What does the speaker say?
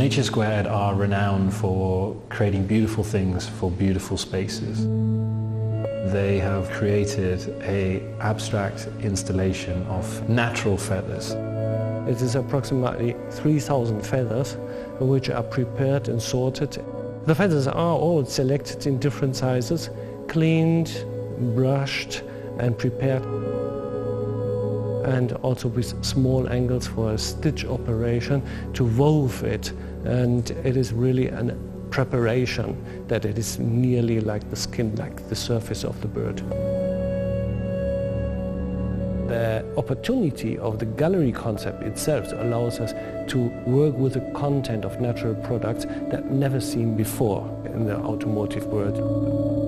Nature Squared are renowned for creating beautiful things for beautiful spaces. They have created a abstract installation of natural feathers. It is approximately 3,000 feathers which are prepared and sorted. The feathers are all selected in different sizes, cleaned, brushed and prepared and also with small angles for a stitch operation to wove it and it is really a preparation that it is nearly like the skin, like the surface of the bird. The opportunity of the gallery concept itself allows us to work with the content of natural products that never seen before in the automotive world.